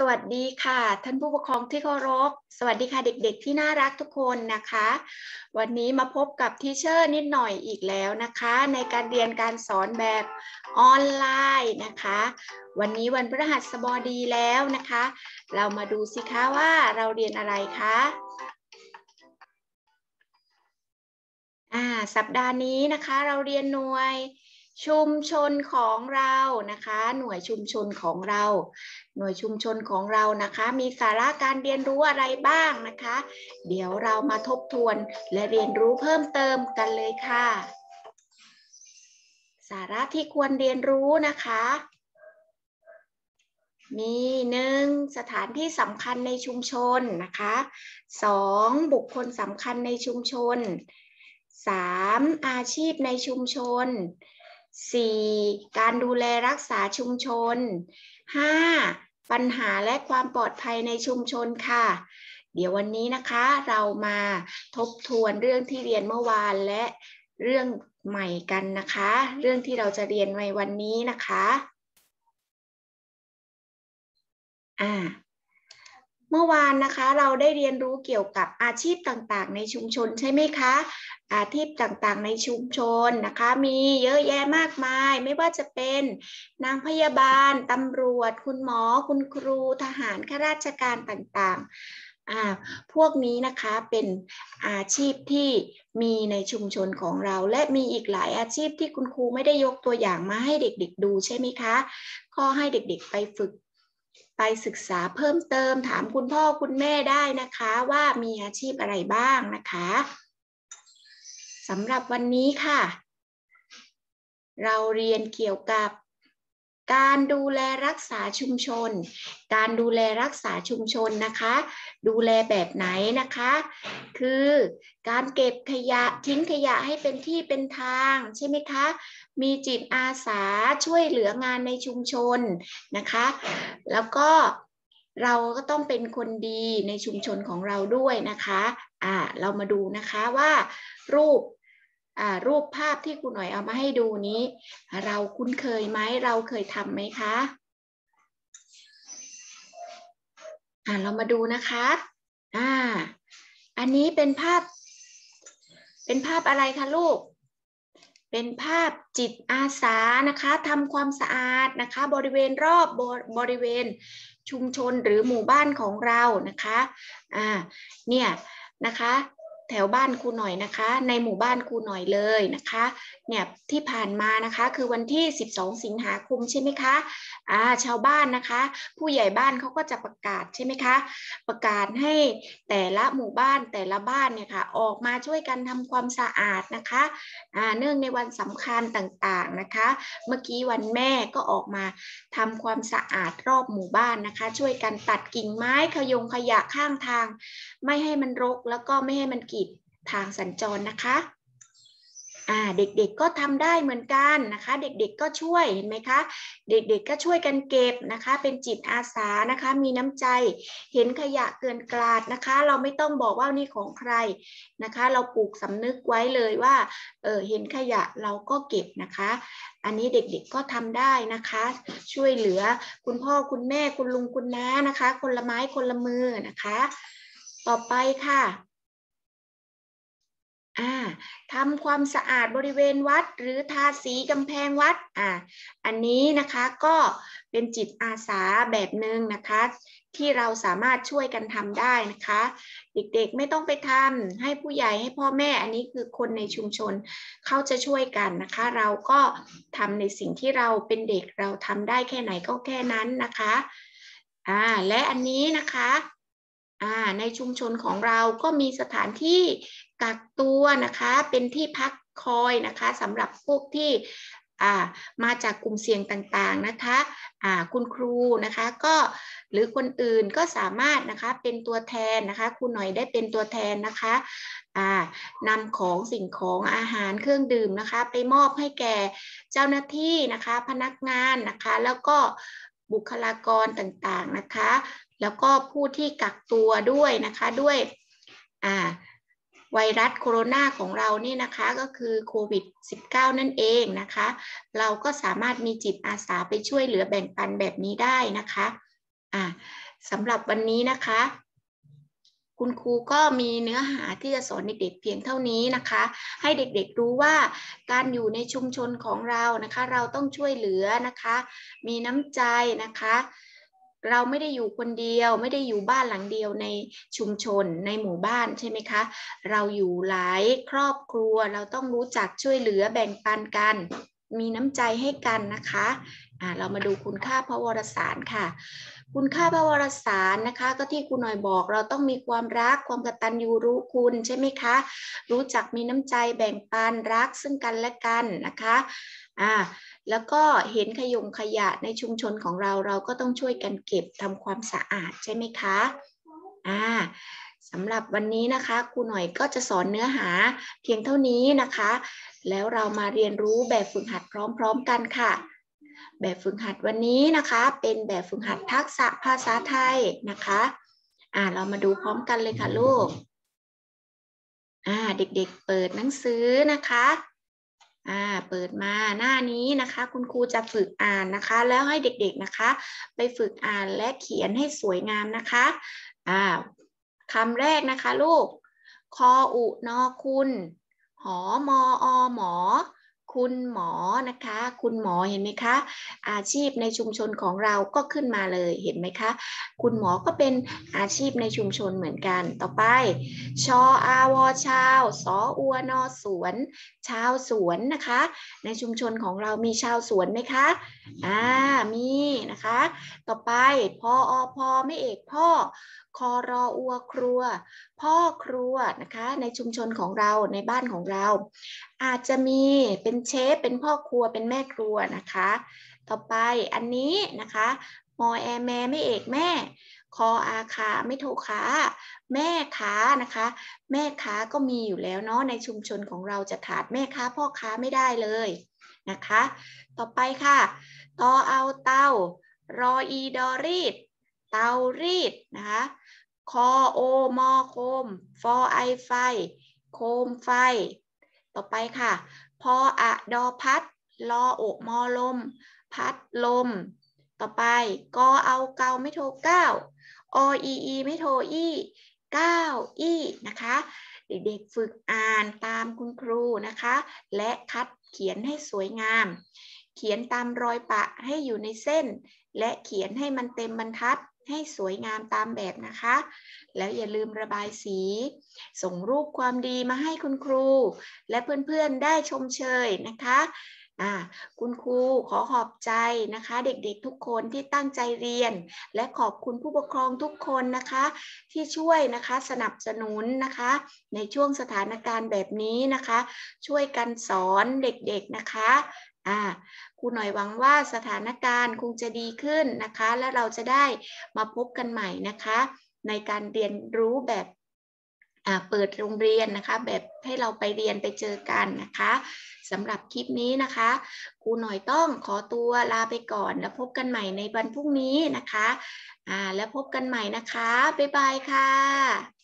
สวัสดีค่ะ ท่านผู้ปกครองที่เคารพ สวัสดีค่ะเด็กๆ ที่น่ารักทุกคนนะคะ วันนี้มาพบกับทีเชอร์นิดหน่อยอีกแล้วนะคะ ในการเรียนการสอนแบบออนไลน์นะคะ วันนี้วันพฤหัสบดีแล้วนะคะ เรามาดูสิคะว่าเราเรียนอะไรคะอ่าสัปดาห์นี้นะคะเราเรียนหน่วย ชุมชนของเรานะคะ หน่วยชุมชนของเรา หน่วยชุมชนของเรานะคะ มีสาระการเรียนรู้อะไรบ้างนะคะ เดี๋ยวเรามาทบทวนและเรียนรู้เพิ่มเติมกันเลยค่ะ สาระที่ควรเรียนรู้นะคะ มีหนึ่งสถานที่สำคัญในชุมชนนะคะสองบุคคลสำคัญในชุมชนสามอาชีพในชุมชน 4. การดูแลรักษาชุมชน 5. ปัญหาและความปลอดภัยในชุมชนค่ะ เดี๋ยววันนี้นะคะเรามาทบทวนเรื่องที่เรียนเมื่อวานและเรื่องใหม่กันนะคะ เรื่องที่เราจะเรียนในวันนี้นะคะ อ่า เมื่อวานนะคะเราได้เรียนรู้เกี่ยวกับอาชีพต่างๆ ในชุมชนใช่ไหมคะ อาชีพต่างๆ ในชุมชนนะคะ มีเยอะแยะมากมาย ไม่ว่าจะเป็นนางพยาบาลตำรวจ คุณหมอ คุณครูทหารข้าราชการต่างๆ พวกนี้นะคะเป็นอาชีพที่มีในชุมชนของเรา และมีอีกหลายอาชีพที่คุณครูไม่ได้ยกตัวอย่างมาให้เด็กๆดูใช่ไหมคะ ข้อให้เด็กๆไปฝึก ไปศึกษาเพิ่มเติมถามคุณพ่อคุณแม่ได้นะคะ ว่ามีอาชีพอะไรบ้างนะคะสำหรับวันนี้ค่ะ เราเรียนเกี่ยวกับ การดูแลรักษาชุมชน การดูแลรักษาชุมชนนะคะ ดูแลแบบไหนนะคะ คือการเก็บขยะทิ้งขยะให้เป็นที่เป็นทางใช่ไหมคะ มีจิตอาสาช่วยเหลืองานในชุมชนนะคะ แล้วก็เราก็ต้องเป็นคนดีในชุมชนของเราด้วยนะคะ อ่า เรามาดูนะคะว่ารูป รูปภาพที่คุณหน่อยเอามาให้ดูนี้ เราคุ้นเคยไหมเราเคยทำไหมคะอ่าเรามาดูนะคะอ่าอันนี้เป็นภาพ เป็นภาพอะไรคะลูก เป็นภาพจิตอาสานะคะทำความสะอาดนะคะ บริเวณรอบบริเวณชุมชนหรือหมู่บ้านของเรานะคะอ่าเนี่ยนะคะ แถวบ้านครูหน่อยนะคะ ในหมู่บ้านครูหน่อยเลยนะคะ เนี่ยที่ผ่านมานะคะคือวันที่ 12 สิงหาคมใช่ไหมคะอ่าชาวบ้านนะคะ ผู้ใหญ่บ้านเขาก็จะประกาศใช่ไหมคะประกาศให้แต่ละหมู่บ้านแต่ละบ้านเนี่ยค่ะออกมาช่วยกันทำความสะอาดนะคะอ่าเนื่องในวันสำคัญต่างๆนะคะ เมื่อกี้วันแม่ก็ออกมาทำความสะอาดรอบหมู่บ้านนะคะ ช่วยกันตัดกิ่งไม้ขยงขยะข้างทาง ไม่ให้มันรกแล้วก็ไม่ให้มันกีดทางสัญจรนะคะ อ่าเด็กๆก็ทำได้เหมือนกันนะคะ เด็กๆก็ช่วยเห็นไหมคะ เด็กๆก็ช่วยกันเก็บนะคะ เป็นจิตอาสานะคะ มีน้ำใจ เห็นขยะเกินกลาดนะคะ เราไม่ต้องบอกว่านี่ของใครนะคะ เราปลูกสำนึกไว้เลยว่าเออเห็นขยะเราก็เก็บนะคะ อันนี้เด็กๆก็ทำได้นะคะ ช่วยเหลือคุณพ่อคุณแม่คุณลุงคุณน้านะคะ คนละไม้คนละมือนะคะ ต่อไปค่ะ อ่าทำความสะอาดบริเวณวัด หรือทาสีกำแพงวัดอ่าอันนี้นะคะก็เป็นจิตอาสาแบบหนึ่งนะคะ ที่เราสามารถช่วยกันทำได้นะคะ เด็กๆไม่ต้องไปทำให้ผู้ใหญ่ให้พ่อแม่ อันนี้คือคนในชุมชนเขาจะช่วยกันนะคะ เราก็ทำในสิ่งที่เราเป็นเด็กเราทำได้แค่ไหนก็แค่นั้นนะคะอ่าและอันนี้นะคะ ในชุมชนของเราก็มีสถานที่กักตัวนะคะ เป็นที่พักคอยนะคะสำหรับพวกที่มาจากกลุ่มเสี่ยงต่างๆนะคะคุณครูนะคะก็หรือคนอื่นก็สามารถนะคะเป็นตัวแทนนะคะครูหน่อยได้เป็นตัวแทนนะคะนำของสิ่งของอาหารเครื่องดื่มนะคะ ไปมอบให้แก่เจ้าหน้าที่นะคะ พนักงานนะคะ แล้วก็บุคลากรต่างๆนะคะ แล้วก็ผู้ที่กักตัวด้วยนะคะด้วยไวรัสโคโรนาของเรานี่นะคะก็คือโควิด -19 นั่นเองนะคะ เราก็สามารถมีจิตอาสาไปช่วยเหลือแบ่งปันแบบนี้ได้นะคะะสำหรับวันนี้นะคะ คุณครูก็มีเนื้อหาที่จะสอนเด็กๆเพียงเท่านี้นะคะ ให้เด็กๆรู้ว่าการอยู่ในชุมชนของเรานะคะ เราต้องช่วยเหลือนะคะ มีน้ำใจนะคะ เราไม่ได้อยู่คนเดียว ไม่ได้อยู่บ้านหลังเดียวในชุมชนในหมู่บ้านใช่ไหมคะ เราอยู่หลายครอบครัวเราต้องรู้จักช่วยเหลือแบ่งปันกัน มีน้ำใจให้กันนะคะอ่าเรามาดูคุณค่าพระวรสารค่ะ คุณค่าพระวรสารนะคะก็ที่คุณหน่อยบอกเราต้องมีความรักความกตัญญูรู้คุณใช่ไหมคะ รู้จักมีน้ำใจแบ่งปันรักซึ่งกันและกันนะคะอ่าแล้วก็เห็นขยงขยะในชุมชนของเราเราก็ต้องช่วยกันเก็บทำความสะอาดใช่ไหมคะอ่าสำหรับวันนี้นะคะครูหน่อยก็จะสอนเนื้อหาเพียงเท่านี้นะคะ แล้วเรามาเรียนรู้แบบฝึกหัดพร้อมๆกันค่ะ แบบฝึกหัดวันนี้นะคะ เป็นแบบฝึกหัดทักษะภาษาไทยนะคะอ่าเรามาดูพร้อมกันเลยค่ะลูกอ่าเด็กๆเปิดหนังสือนะคะอ่าเปิดมาหน้านี้นะคะ คุณครูจะฝึกอ่านนะคะ แล้วให้เด็กๆนะคะ ไปฝึกอ่านและเขียนให้สวยงามนะคะอ่าคำแรกนะคะลูกคออุนอคุณ หอมออหมอ คุณหมอนะคะ คุณหมอเห็นไหมคะ อาชีพในชุมชนของเราก็ขึ้นมาเลยเห็นไหมคะ คุณหมอก็เป็นอาชีพในชุมชนเหมือนกัน ต่อไป ชออาวอชาวสออัวนอสวน ชาวสวนนะคะ ในชุมชนของเรามีชาวสวนไหมคะอ่ามีนะคะ ต่อไปพออพอไม่เอกพ่อ คอรออัวครัว พ่อครัวนะคะในชุมชนของเราในบ้านของเรา อาจจะมีเป็นเชฟเป็นพ่อครัวเป็นแม่ครัวนะคะ ต่อไปอันนี้นะคะมอแอแม่ไม่เอกแม่ คออาขาไม่โทขาแม่ค้านะคะ แม่ค้าก็มีอยู่แล้วเนาะในชุมชนของเราจะขาดแม่ค้าพ่อค้าไม่ได้เลยนะคะ ต่อไปค่ะตอเอาเตารออีดอรีด เตารีดนะคะคอโอมอโคมฟอไอไฟ โคมไฟ ต่อไปค่ะ พออะดอพัดลอโอกมอลม พัดลม ต่อไปกอเอาเกาไม่โทเก้าออีอีไม่โทอี้เก้าอี้นะคะ เด็กๆฝึกอ่านตามคุณครูนะคะ และคัดเขียนให้สวยงาม เขียนตามรอยปะให้อยู่ในเส้น และเขียนให้มันเต็มบรรทัด ให้สวยงามตามแบบนะคะ แล้วอย่าลืมระบายสี ส่งรูปความดีมาให้คุณครู และเพื่อนๆได้ชมเชยนะคะคุณครูขอขอบใจนะคะ เด็กๆทุกคนที่ตั้งใจเรียน และขอบคุณผู้ปกครองทุกคนนะคะ ที่ช่วยนะคะสนับสนุนนะคะ ในช่วงสถานการณ์แบบนี้นะคะ ช่วยกันสอนเด็กๆนะคะ อ่าครูหน่อยหวังว่าสถานการณ์คงจะดีขึ้นนะคะ และเราจะได้มาพบกันใหม่นะคะ ในการเรียนรู้แบบเปิดโรงเรียนนะคะ แบบให้เราไปเรียนไปเจอกันนะคะสำหรับคลิปนี้นะคะครูหน่อยต้องขอตัวลาไปก่อน แล้วพบกันใหม่ในวันพรุ่งนี้นะคะอ่าแล้วพบกันใหม่นะคะ บ๊ายบายค่ะ